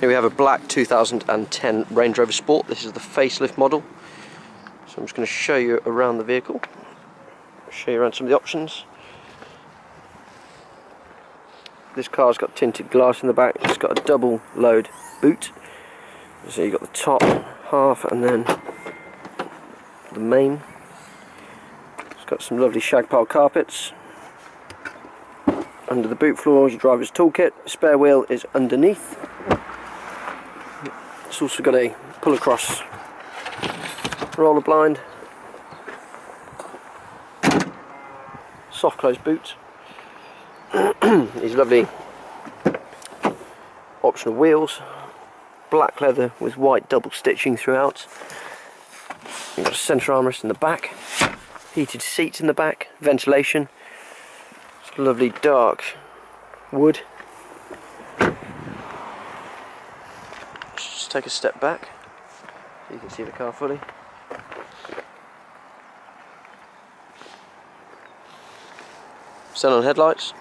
Here we have a black 2010 Range Rover Sport. This is the facelift model. So I'm just going to show you around the vehicle. Show you around some of the options. This car's got tinted glass in the back. It's got a double load boot. So you've got the top half and then the main. It's got some lovely shag pile carpets. Under the boot floor is your driver's toolkit. Spare wheel is underneath. It's also got a pull across roller blind. Soft close boot. These lovely optional wheels. Black leather with white double stitching throughout. You've got a centre armrest in the back. Heated seats in the back. Ventilation. It's lovely dark wood. Take a step back so you can see the car fully. Xenon headlights.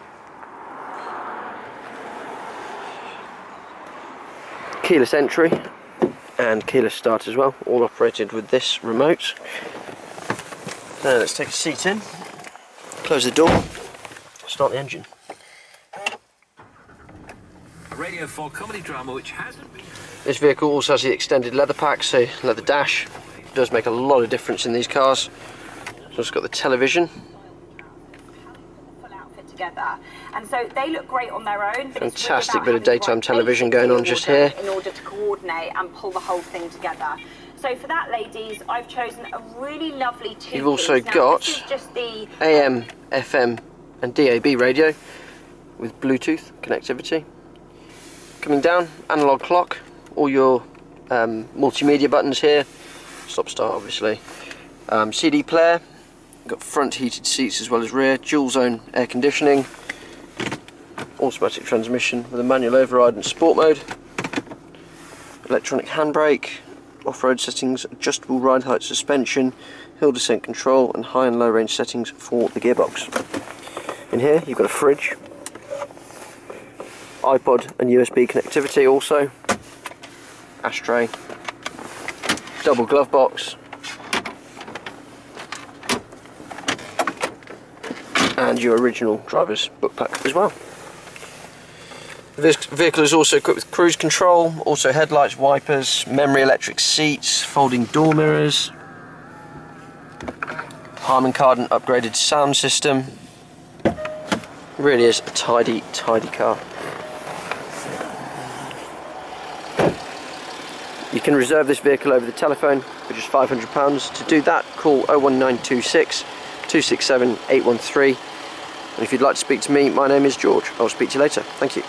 Keyless entry and keyless start as well, all operated with this remote. Now let's take a seat in, close the door, start the engine. A Radio 4 comedy drama which hasn't been... This vehicle also has the extended leather pack, so leather dash. does make a lot of difference in these cars. So it's got the television. together. And so they look great on their own. But really Fantastic bit of daytime television going on just here. In order to coordinate and pull the whole thing together. So for that, ladies, I've chosen a really lovely two. You've also got just the AM, FM and DAB radio with Bluetooth connectivity. Coming down, analog clock, all your um, multimedia buttons here, stop start obviously. Um, CD player, got front heated seats as well as rear, dual zone air conditioning, automatic transmission with a manual override and sport mode, electronic handbrake, off-road settings, adjustable ride height suspension, hill descent control and high and low range settings for the gearbox. In here you've got a fridge, iPod and USB connectivity also, ashtray, double glove box and your original driver's book pack as well. This vehicle is also equipped with cruise control, also headlights, wipers, memory electric seats, folding door mirrors, Harman Kardon upgraded sound system. Really is a tidy, tidy car. You can reserve this vehicle over the telephone for just £500. To do that, call 01926 267 813. And if you'd like to speak to me, my name is George. I'll speak to you later. Thank you.